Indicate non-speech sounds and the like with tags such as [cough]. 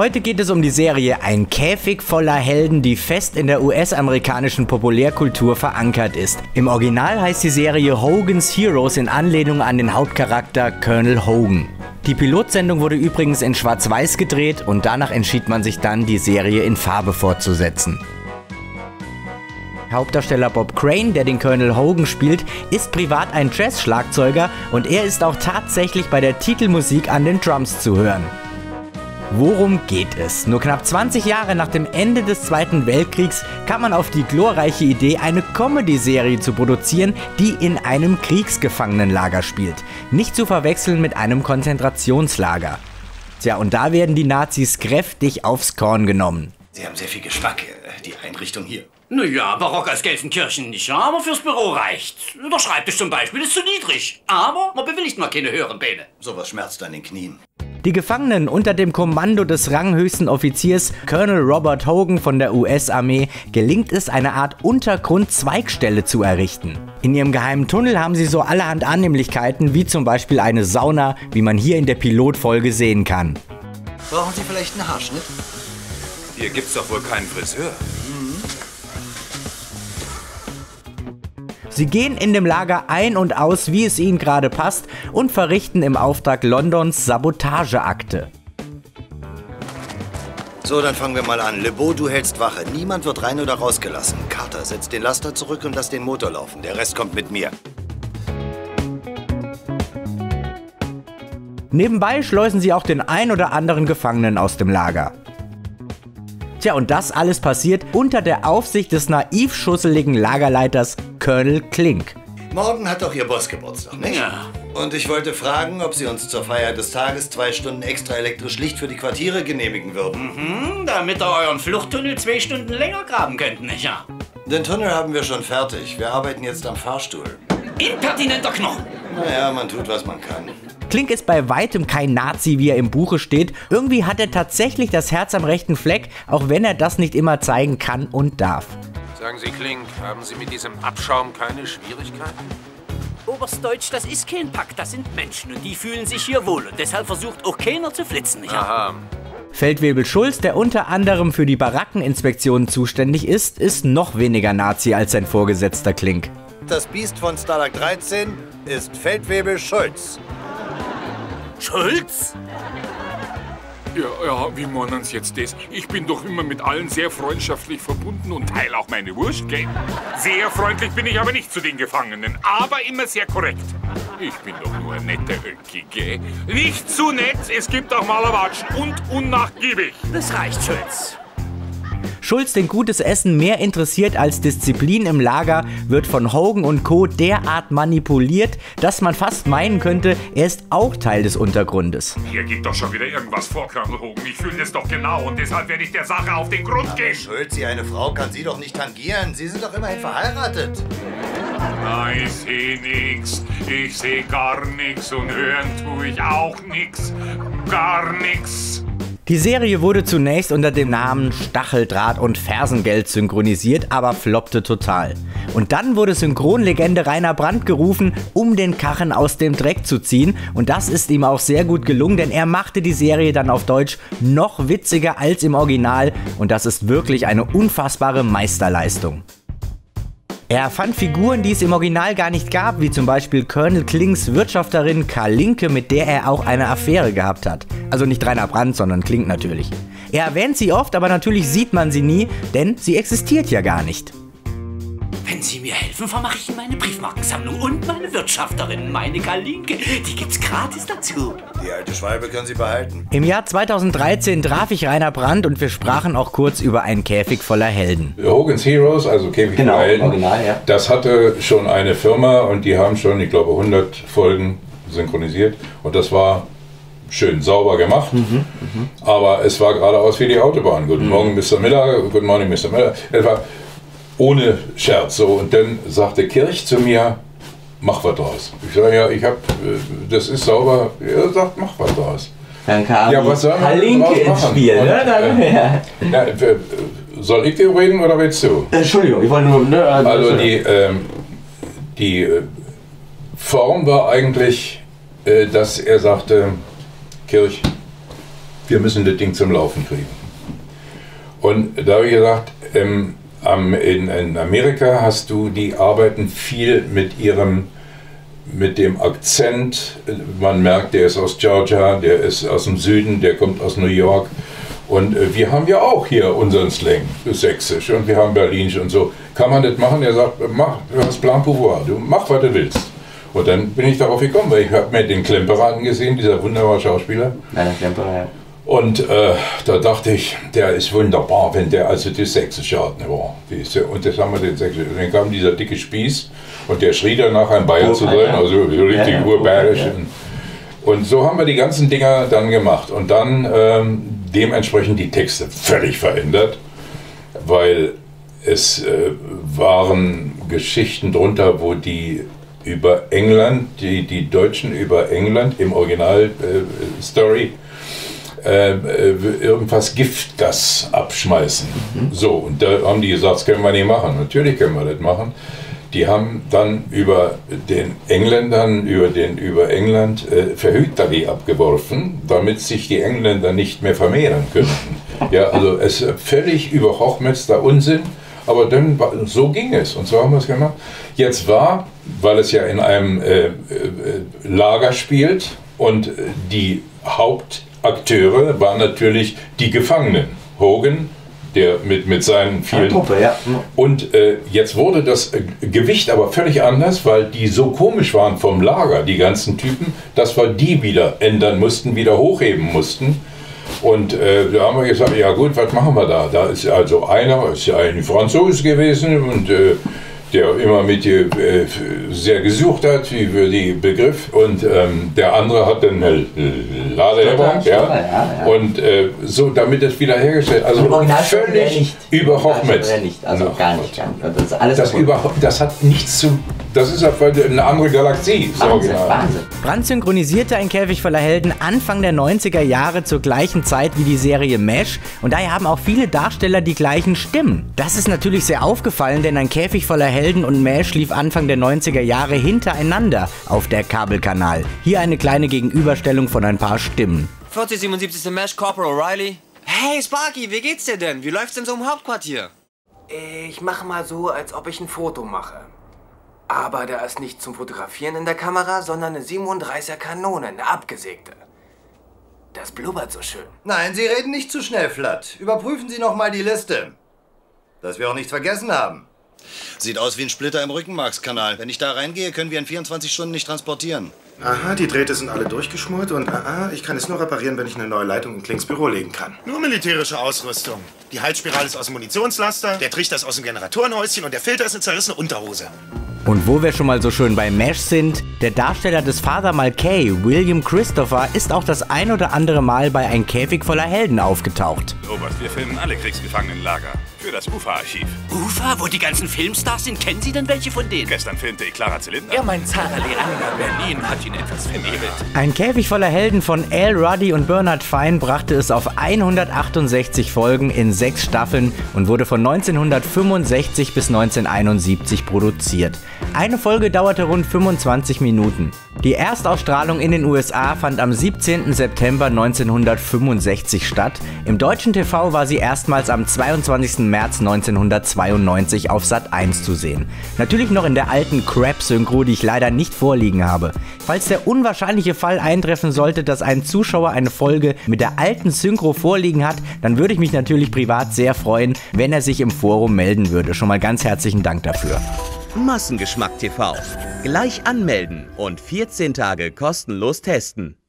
Heute geht es um die Serie Ein Käfig voller Helden, die fest in der US-amerikanischen Populärkultur verankert ist. Im Original heißt die Serie Hogan's Heroes in Anlehnung an den Hauptcharakter Colonel Hogan. Die Pilotsendung wurde übrigens in Schwarz-Weiß gedreht und danach entschied man sich dann, die Serie in Farbe fortzusetzen. Hauptdarsteller Bob Crane, der den Colonel Hogan spielt, ist privat ein Jazz-Schlagzeuger und er ist auch tatsächlich bei der Titelmusik an den Drums zu hören. Worum geht es? Nur knapp 20 Jahre nach dem Ende des Zweiten Weltkriegs kam man auf die glorreiche Idee, eine Comedy-Serie zu produzieren, die in einem Kriegsgefangenenlager spielt. Nicht zu verwechseln mit einem Konzentrationslager. Tja, und da werden die Nazis kräftig aufs Korn genommen. Sie haben sehr viel Geschmack, äh, die Einrichtung hier. Naja, barock als Gelsenkirchen nicht, aber fürs Büro reicht's. Der Schreibtisch zum Beispiel ist zu niedrig. Aber man bewilligt mal keine höheren Beine. Sowas schmerzt an den Knien. Die Gefangenen unter dem Kommando des ranghöchsten Offiziers Colonel Robert Hogan von der US-Armee gelingt es, eine Art Untergrund-Zweigstelle zu errichten. In ihrem geheimen Tunnel haben sie so allerhand Annehmlichkeiten, wie zum Beispiel eine Sauna, wie man hier in der Pilotfolge sehen kann. Brauchen Sie vielleicht einen Haarschnitt? Hier gibt's doch wohl keinen Friseur. Sie gehen in dem Lager ein und aus, wie es ihnen gerade passt, und verrichten im Auftrag Londons Sabotageakte. So, dann fangen wir mal an. Lebeau, du hältst Wache. Niemand wird rein oder rausgelassen. Carter, setz den Laster zurück und lass den Motor laufen. Der Rest kommt mit mir. Nebenbei schleusen sie auch den ein oder anderen Gefangenen aus dem Lager. Tja, und das alles passiert unter der Aufsicht des naiv schusseligen Lagerleiters Colonel Klink. Morgen hat doch Ihr Boss Geburtstag, nicht? Ja. Und ich wollte fragen, ob Sie uns zur Feier des Tages zwei Stunden extra elektrisch Licht für die Quartiere genehmigen würden. Hm, damit ihr euren Fluchttunnel zwei Stunden länger graben könnt, nicht ja? Den Tunnel haben wir schon fertig. Wir arbeiten jetzt am Fahrstuhl. Impertinenter Knochen. Naja, man tut, was man kann. Klink ist bei weitem kein Nazi, wie er im Buche steht. Irgendwie hat er tatsächlich das Herz am rechten Fleck, auch wenn er das nicht immer zeigen kann und darf. Sagen Sie, Klink, haben Sie mit diesem Abschaum keine Schwierigkeiten? Oberstdeutsch, das ist kein Pakt, das sind Menschen und die fühlen sich hier wohl und deshalb versucht auch keiner zu flitzen, nicht? Aha. Feldwebel Schulz, der unter anderem für die Barackeninspektionen zuständig ist, ist noch weniger Nazi als sein Vorgesetzter Klink. Das Biest von Stalag 13 ist Feldwebel Schulz. Schulz? Ja, ja, wie meinen Sie jetzt das? Ich bin doch immer mit allen sehr freundschaftlich verbunden und teile auch meine Wurst, gell? Sehr freundlich bin ich aber nicht zu den Gefangenen, aber immer sehr korrekt. Ich bin doch nur ein netter Öcki, gell? Nicht zu nett, es gibt auch mal Watschen und unnachgiebig. Das reicht, Schulz. Schulz, den gutes Essen mehr interessiert als Disziplin im Lager, wird von Hogan und Co. derart manipuliert, dass man fast meinen könnte, er ist auch Teil des Untergrundes. Hier geht doch schon wieder irgendwas vor, Colonel Hogan. Ich fühle das doch genau und deshalb werde ich der Sache auf den Grund gehen. Schulz, Sie eine Frau kann Sie doch nicht tangieren. Sie sind doch immerhin verheiratet. Na, ich seh nix. Ich seh gar nix und hören tue ich auch nix. Gar nix. Die Serie wurde zunächst unter dem Namen Stacheldraht und Fersengeld synchronisiert, aber floppte total. Und dann wurde Synchronlegende Rainer Brandt gerufen, um den Karren aus dem Dreck zu ziehen. Und das ist ihm auch sehr gut gelungen, denn er machte die Serie dann auf Deutsch noch witziger als im Original. Und das ist wirklich eine unfassbare Meisterleistung. Er fand Figuren, die es im Original gar nicht gab, wie zum Beispiel Colonel Klings Wirtschafterin Karl Linke, mit der er auch eine Affäre gehabt hat. Also nicht Rainer Brandt, sondern Klink natürlich. Er erwähnt sie oft, aber natürlich sieht man sie nie, denn sie existiert ja gar nicht. Wenn Sie mir helfen, vermache ich Ihnen meine Briefmarkensammlung und meine Wirtschafterin, meine Kalinke. Die gibt's gratis dazu. Die alte Schwalbe können Sie behalten. Im Jahr 2013 traf ich Rainer Brandt und wir sprachen auch kurz über einen Käfig voller Helden. Hogan's Heroes, also Käfig Genau, der Helden, Original, ja. das hatte schon eine Firma und die haben schon, ich glaube, 100 Folgen synchronisiert und das war schön sauber gemacht, Mhm, aber es war geradeaus wie die Autobahn. Guten Morgen, Mr. Miller, guten Morgen, Mr. Miller. Es war ohne Scherz so und dann sagte Kirch zu mir, mach was draus. Ich sage, ja, ich hab, äh, das ist sauber. Er sagt, mach was draus. Dann kam Ja, was soll man Halinke ins machen? Spiel. Und, Ne? Dann, äh, ja. Äh, soll ich dir reden oder willst du? Entschuldigung, ich wollte nur. Ne, Also die, ähm, die äh, Form war eigentlich, äh, dass er sagte, Kirch, wir müssen das Ding zum Laufen kriegen. Und da habe ich gesagt, ähm, in, in, Amerika hast du, die arbeiten viel mit ihrem, mit dem Akzent. Man merkt, der ist aus Georgia, der ist aus dem Süden, der kommt aus New York. Und äh, wir haben ja auch hier unseren Slang, sächsisch, und wir haben berlinisch und so. Kann man das machen? Er sagt, mach, du hast Plan Pouvoir, du mach, was du willst. Und dann bin ich darauf gekommen, weil ich habe mir den Klemperer angesehen, dieser wunderbare Schauspieler. Der Klemperer, ja. Und äh, da dachte ich, der ist wunderbar, wenn der also das Sächsische hat. Ne, und das haben wir den Sächsischen. Dann kam dieser dicke Spieß und der schrie danach, ein Bayer zu sein, also so richtig ja, urbayerisch. Und so haben wir die ganzen Dinger dann gemacht. Und dann ähm, dementsprechend die Texte völlig verändert, weil es äh, waren Geschichten drunter, wo die über England, die, die Deutschen über England im Original-Story äh, äh, irgendwas Giftgas abschmeißen. Mhm. So, und da haben die gesagt, das können wir nicht machen. Natürlich können wir das machen. Die haben dann über den Engländern, über, den, über England äh, Verhütterli abgeworfen, damit sich die Engländer nicht mehr vermehren könnten. [laughs] Ja, also es ist völlig überhochmetzter Unsinn, aber dann, so ging es und so haben wir es gemacht. Jetzt war, weil es ja in einem äh, äh, Lager spielt und die Hauptakteure waren natürlich die Gefangenen. Hogan, der mit, mit seinen vielen. Truppe, ja. Und äh, jetzt wurde das äh, Gewicht aber völlig anders, weil die so komisch waren vom Lager, die ganzen Typen, dass wir die wieder ändern mussten, wieder hochheben mussten. Und äh, da haben wir gesagt, ja gut, was machen wir da? Da ist also einer, ist ja ein Franzose gewesen und äh, der immer mit dir äh, sehr gesucht hat über die Begriff. Und ähm, der andere hat dann eine Ladehemmung, ja, ja, ja, und äh, so damit das wieder hergestellt, also völlig über Hochmetz. Also no, gar nicht, gar nicht. Das, alles das, überhaupt, das hat nichts zu, das ist eine andere Galaxie. Wahnsinn, Wahnsinn. Brandt synchronisierte ein Käfig voller Helden Anfang der 90er Jahre zur gleichen Zeit wie die Serie Mesh und daher haben auch viele Darsteller die gleichen Stimmen. Das ist natürlich sehr aufgefallen, denn ein Käfig voller Helden Helden und Mesh lief Anfang der 90er Jahre hintereinander auf der Kabelkanal. Hier eine kleine Gegenüberstellung von ein paar Stimmen. 4077 Mesh, Corporal O'Reilly. Hey Sparky, wie geht's dir denn? Wie läuft's denn so im Hauptquartier? Ich mache mal so, als ob ich ein Foto mache. Aber da ist nicht zum Fotografieren in der Kamera, sondern eine 37er Kanone, eine abgesägte. Das blubbert so schön. Nein, Sie reden nicht zu schnell, Flatt. Überprüfen Sie noch mal die Liste. Dass wir auch nichts vergessen haben. Sieht aus wie ein Splitter im Rückenmarkskanal. Wenn ich da reingehe, können wir in 24 Stunden nicht transportieren. Aha, die Drähte sind alle durchgeschmort und aha, ich kann es nur reparieren, wenn ich eine neue Leitung in Klings Büro legen kann. Nur militärische Ausrüstung. Die Halsspirale ist aus dem Munitionslaster, der Trichter ist aus dem Generatorenhäuschen und der Filter ist eine zerrissene Unterhose. Und wo wir schon mal so schön bei Mesh sind, der Darsteller des Father Malkay, William Christopher, ist auch das ein oder andere Mal bei Ein Käfig voller Helden aufgetaucht. Oberst, wir filmen alle Kriegsgefangenenlager. Für das UFA-Archiv. UFA? Wo die ganzen Filmstars sind? Kennen Sie denn welche von denen? Gestern filmte ich Clara Zylinder. Ja, mein Zara Leander Berlin hat ihn etwas vernebelt. Ein Käfig voller Helden von Al Ruddy und Bernard Fine brachte es auf 168 Folgen in sechs Staffeln und wurde von 1965 bis 1971 produziert. Eine Folge dauerte rund 25 Minuten. Die Erstausstrahlung in den USA fand am 17. September 1965 statt. Im deutschen TV war sie erstmals am 22. März 1992 auf Sat 1 zu sehen. Natürlich noch in der alten Crap-Synchro, die ich leider nicht vorliegen habe. Falls der unwahrscheinliche Fall eintreffen sollte, dass ein Zuschauer eine Folge mit der alten Synchro vorliegen hat, dann würde ich mich natürlich privat sehr freuen, wenn er sich im Forum melden würde. Schon mal ganz herzlichen Dank dafür. Massengeschmack TV. Gleich anmelden und 14 Tage kostenlos testen.